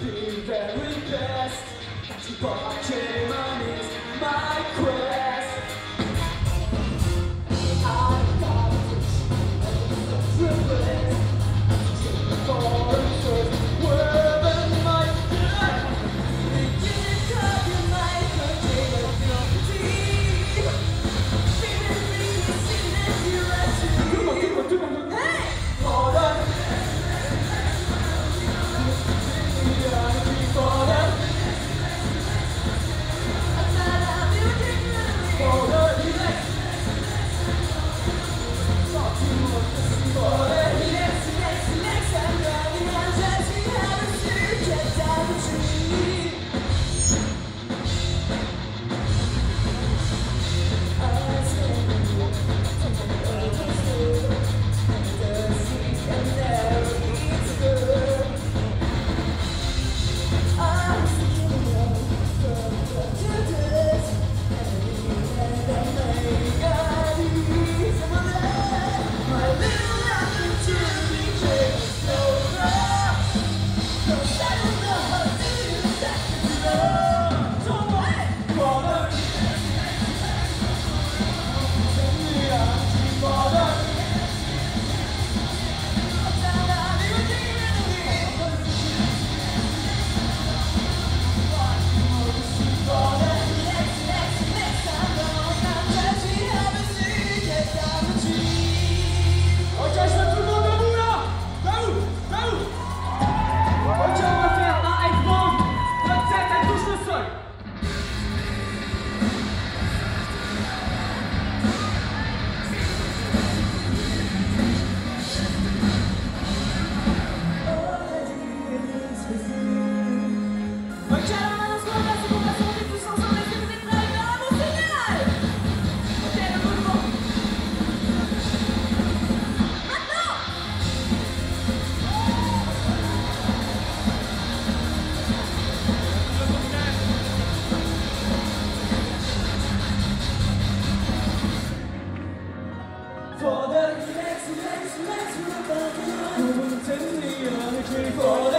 the very best. She bought your money. For the next, next, next, next, next, next, next, out, think I like the For